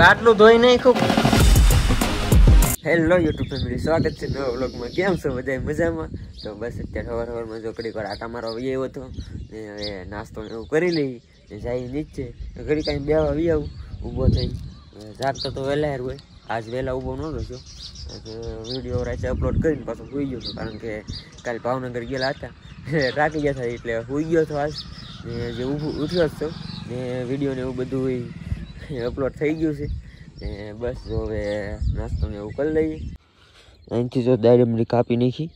આટલું ધોઈ નાખ્યું હેલો યુટ્યુબ ફેમિલી સ્વાગત છે નવા વ્લોગમાં. કેમ છો બધા મજામાં? તો બસ અત્યારે સવાર સવારમાં જો ઘડીક વાર આટા મારો આવ્યો હતો. ને હવે નાસ્તો એવું કરી લઈ. ને જાય નીચે. ઘડી કાંઈ બેવા આવી આવું. ઊભો થઈ જાગતો તો વહેલા હોય. આજ વહેલા ઊભો ન રહ્યો વીડિયો રાતે અપલોડ કરીને પાછો સુઈ ગયો હતો કારણ કે કાલે ભાવનગર ગયેલા હતા. રાખી ગયા હતા એટલે સુઈ ગયો હતો આજ. જે ઊભું ઉઠ્યો જ હતો ને વીડિયો ને એવું બધું અપલોડ થઈ ગયું છે. ને બસ જો હવે નાસ્તો ને એવું કરી લઈએ. અહીંથી જો દાડમડી કાપી નાખી.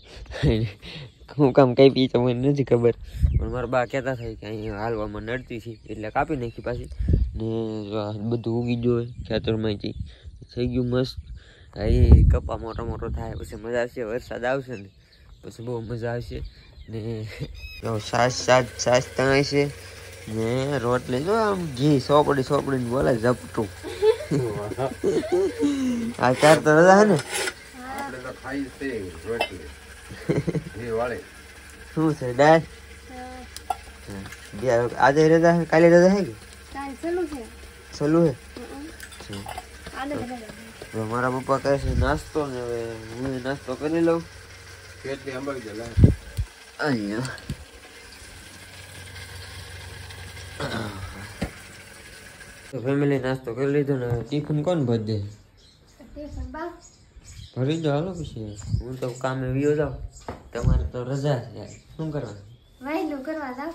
હું કામ કાપી તો મને નથી ખબર. પણ મારા બા કહેતા થાય કે અહીં હાલવામાં નડતી છે, એટલે કાપી નાખી પાછી. ને બધું ઉગી ગયું હોય ખેતરમાંથી. થઈ ગયું મસ્ત. અહીં કપા મોટો મોટો થાય, પછી મજા આવશે, વરસાદ આવશે ને, પછી બહુ મજા આવશે. ને સાસ સાસ સાસ તણાય છે. ને રોટલી જો આમ ઘી સોપડી સોપડી બોલે ઝપટું. આ ચાર તો રજા હે ને? આપણે તો ખાઈ છે રોટલી. શું છે ડાય આજે રજા હે? કાલે રજા હે કે? સલું ચાલુ હે? મારા પપ્પા કહે છે નાસ્તો ને હવે હું નાસ્તો કરી લઉં. કેટલી અંબાઈ જાય અહીંયા. તો ફેમિલી નાસ્તો કરી લીધો ને ટિફિન કોણ ભરી દે ભરી દો હાલો પછી. હું તો કામે વિયો જાઉં. તમારે તો રજા છે યાર. શું કરવાનું? વાયલું કરવા જાવ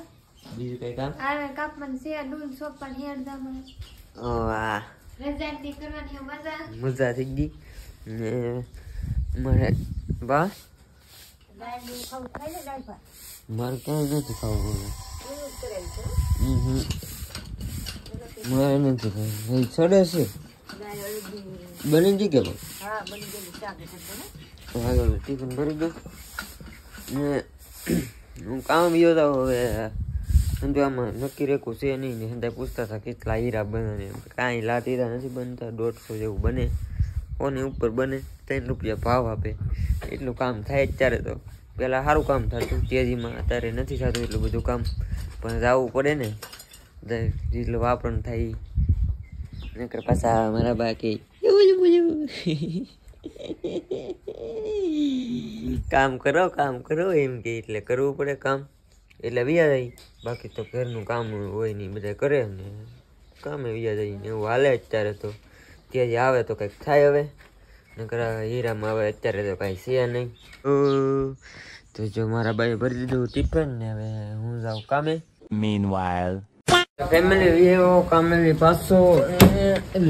બીજું કઈ કામ? આરે કાપન છે ડૂલ સોપન હેડ મને ઓ વાહ. રજાતી કરવાની મજા. મજા થઈ ગઈ. ને મારે બા દાળનું ખાવું ખાઈ લે દાળ ભાત? મારે ક્યાંય નથી ખાવું છે? હમ. મારે નથી એ ચડે છે. બની ગઈ કે ભાઈ? તો ટિફિન ભરી દો ને હું કામ ગયો તો હવે સમજો આમાં નક્કી રેખું છે નહીં ને હંધાય પૂછતા હતા કેટલા હીરા બને કાંઈ લાત હીરા નથી બનતા. દોઢસો જેવું બને. કોને ઉપર બને? ત્રણ રૂપિયા ભાવ આપે. એટલું કામ થાય જ ત્યારે તો. પહેલાં સારું કામ થતું. તેજીમાં અત્યારે નથી થતું એટલું બધું કામ. પણ જવું પડે ને. તો જેટલું વાપરણ થાય, નકર પાછા મારા બાકી કામ કરો કામ કરો, એમ કે એટલે કરવું પડે કામ. એટલે વ્યા જાય. બાકી તો ઘરનું કામ હોય નહીં બધા કરે ને. કામે વ્યા જાય ને એવું હાલે અત્યારે તો. ત્યાં જે આવે તો કંઈક થાય હવે. નકર હીરામાં આવે અત્યારે તો કાંઈ છે નહીં. તો જો મારા બાઈએ ભરી દીધું ટિફિન ને હવે હું જાઉં કામે. Meanwhile. ફેમિલી વિવો કામેલી પાસો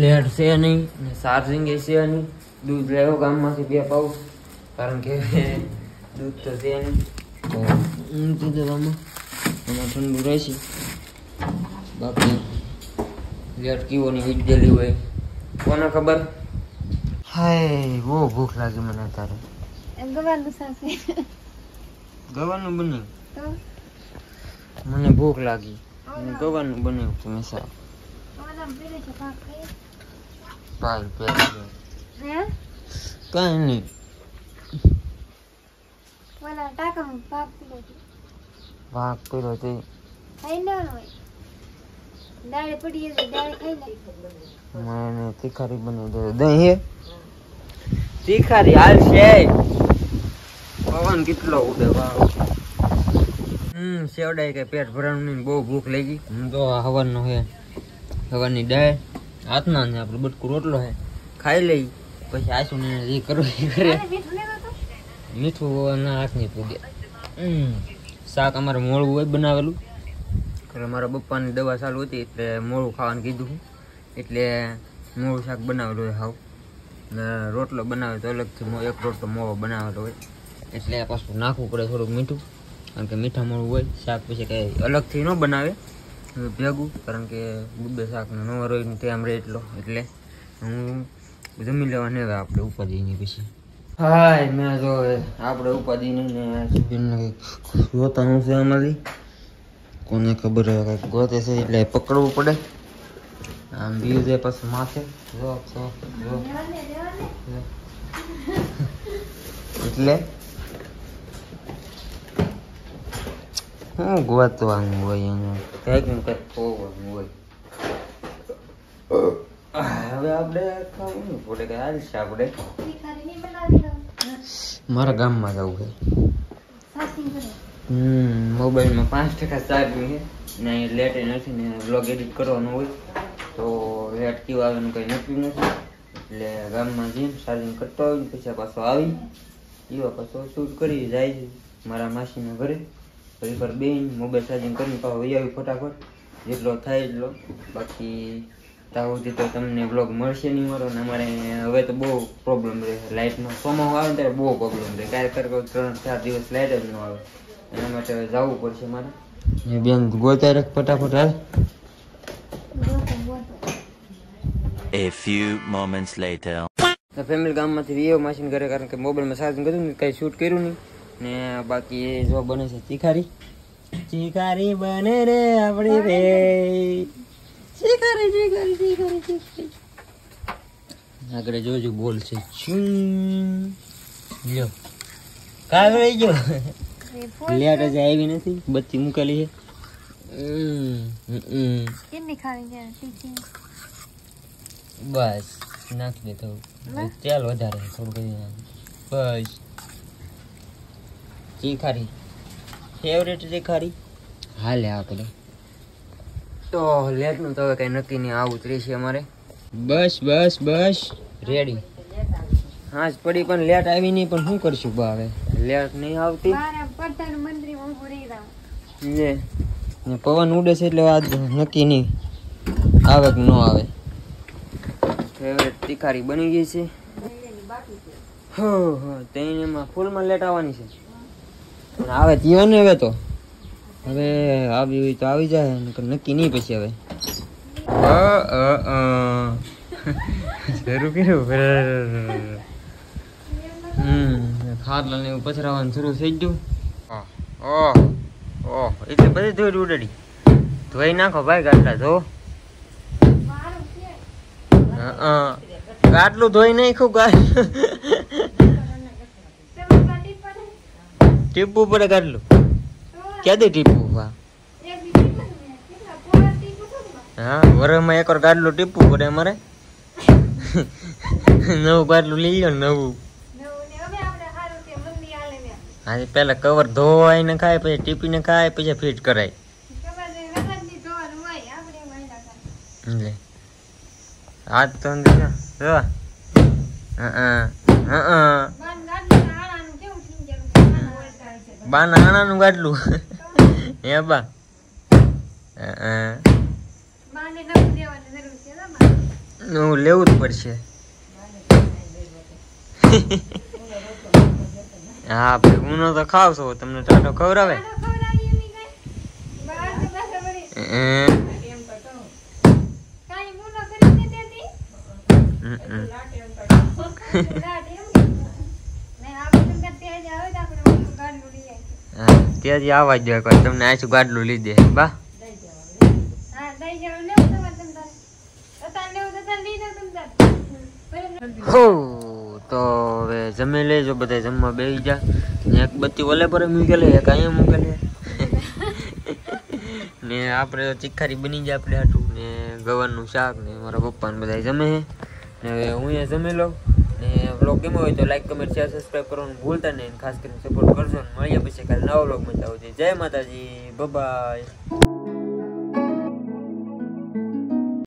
લેટ છે નહીં ને ચાર્જિંગ છે નહીં. દૂધ લેવો ગામમાંથી બે પાઉ કારણ કે દૂધ તો છે નહીં. તો દેવામાં એમાં ઠંડુ રહેશે બાકી લેટ કીઓની વિજેલી હોય. કોને ખબર? હાય બહુ ભૂખ લાગી મને અત્યારે. ગવાનું સાસે ગવાનું બન્યું મને ભૂખ લાગી. ગવાનું પીરે છે ખાઈ ભાઈ પહેરી કાંઈ નહીં. ભાગ કર્યો તે દાળ પડી દાળ ખાઈ લે. મને તીખારી બની દે દહીં હે? તીખારી હાલ છે પવન કેટલો ઉડે વાવ હમ સેવડાય કે પેટ ભરવાનું બહુ ભૂખ લાગી. હું તો આ હવાનો હે હવાની દાળ હાથના ને આપણે બટકું રોટલો હે ખાઈ લઈ પછી આસુ ને એ કરો એ કરે મીઠું ના હાથની પૂગે હમ શાક અમારે મોળું હોય બનાવેલું. એટલે મારા પપ્પાની દવા ચાલુ હતી એટલે મોળું ખાવાનું કીધું એટલે મોળું શાક બનાવેલું હોય હાવ. ને રોટલો બનાવે તો અલગથી મો- એક રોટલો મોળો બનાવેલો હોય. એટલે પાછું નાખવું પડે થોડુંક મીઠું. કારણ કે મીઠા મોળું હોય શાક પછી કંઈ અલગથી ન બનાવે. ભેગું કારણ કે બુબે શાકને ન રોય ને તેમ રહે એટલો. એટલે હું જમી લેવાની હવે આપણે ઉપાધિની પછી. હાય મેં જો આપણે ઉપાધિની ને સુબીનને કંઈક જોતાનું છે આમાંથી. કોને ખબર હવે કંઈક ગોતે છે એટલે પકડવું પડે. આમ બીજું છે પછી માથે. જો જો. એટલે શું ગોતવાનું હોય એને. કંઈક ને કંઈક ખોવાનું હોય. હવે આપણે ખાવું પડે? કે હાલશે આપણે તીખારી નહીં બનાવી દઉં મારા ગામમાં જવું છે. મોબાઈલમાં પાંચ ટકા ચાર્જિંગ છે. ને લેટ નથી ને બ્લોગ એડિટ કરવાનું હોય. તો લેટ કયું આવે કઈ નક્કી નથી. એટલે ગામમાં જઈને ચાર્જિંગ કરતો હોય ને પછી પાછો આવી. એવા પાછો શૂટ કરી જાય છે. મારા માસીના ઘરે. ઘડી પર બેન મોબાઈલ ચાર્જિંગ કરીને પાછો વહી આવી ફટાફટ. જેટલો થાય એટલો. બાકી ત્યાં સુધી તો તમને બ્લોગ મળશે નહીં મારો ને અમારે હવે તો બહુ પ્રોબ્લેમ રહે. લાઇટનો ચોમાસું આવે ને ત્યારે બહુ પ્રોબ્લેમ રહે. ક્યારેક ક્યારેક ત્રણ ચાર દિવસ લાઇટ જ ન આવે. એના માટે હવે જવું પડશે મારે. એ બેન ગોતા રાખ ફટાફટ હાલ. A few moments later. Family ગામમાંથી વિયો માસીને ઘરે કારણ કે મોબાઈલમાં ચાર્જિંગ કર્યું ને કાંઈ શૂટ કર્યું નહીં. ને બાકી એ જો બને છે ચીખારી ચીખારી બને રે આપણી રે. ચીખારી ચીખારી ચીખારી ચીખારી આગળ જોજો બોલ છે. લ્યો. કાલ રહી ગયો. લેટ જ આવી નથી. બચ્ચી મૂકેલી છે. હમ, હમ. કેટલી ખાવી બસ નાખી દે થોડું તેલ વધારે થોડું કરી નાખ બસ. ચીખારી ફેવરેટ ચીખારી હાલે આપણે તો લેટનું તો હવે કઈ નક્કી નહીં આવું જ રહેશે અમારે. બસ બસ બસ. રેડી હા જ પડી પણ લેટ આવી નહીં પણ શું કરશું બા હવે? લેટ નહીં આવતી? જાઉં. ને ને પવન ઉડે છે એટલે આજ નક્કી નહીં. આવે કે ન આવે? ફેવરેટ તિખારી બની ગઈ છે. હો હો તેમાં એમાં ફૂલમાં લેટ આવવાની છે. પણ આવે ત્યો ને હવે તો. હવે આવી હોય તો આવી જાય નક્કી નહીં પછી હવે. અ, અ, અ. શરૂ કર્યું? હમ ખાટલા ને એવું પથરાવાનું શરૂ થઈ ગયું. ઓહ ઓહ એટલે બધી ધોઈ ઉડાડી. ધોઈ નાખો ભાઈ ગાટલા ધો. ગાટલું ધોઈ નાખ્યું ગાટ તમે પાટી પડે ટીપવું પડે ગાટલું તો ક્યાંથી ટીપવું હા એક કેટલા વરમાં એકવાર ગાડલું ટીપવું પડે અમારે. નવું ગાડલું લઈ લો નવું. હા પેલા કવર ધોવાઈને ખાય પછી ટીપીને ખાય પછી ફિટ કરાય. હાથ તો હં, હં, હં. બાન ગાડી હાણાનું કેવું થઈ ગયું છે હાણા વળતા હશે બા નાણાનું ગાટલું. હે બા. હં, લેવું જ પડશે. હા ભાઈ ઊનો તો ખાવ છો તમને ટાટો ખવડાવે આનો ખવડાવીએ નહીં કાંઈ? બહાર તો પાછા વળી હં, કાંઈ મૂલો કરીને દેતી? હં, હં. દાઢ એમ? ને આપણે તો કાંઈ ત્યાં જ આવે તો આપણે ઓલું ગાડલું લઈ આવીશું. હા, ત્યાંથી આવવા જ એકવાર તમને આછું ગાડલું લીધે બા. તો હવે જમી લેજો બધા જમવા બેસી જા. એક બત્તી ઓલે પર મૂકેલી, એક અહીંયા મૂકેલી. ને આપણે ચીખારી બની જાય આપણે હાટું. ને ગવારનું શાક ને મારા પપ્પા ને બધા જમે ને હવે હું અહીંયા જમી લઉં. બ્લોગ ગમ્યો હોય તો લાઈક કમેન્ટ શેર સબસ્ક્રાઈબ કરવાનું ભૂલતા નહીં ખાસ કરીને સપોર્ટ કરજો મળીએ પછી કાલે નવા બ્લોગમાં જાવ જય માતાજી. બાય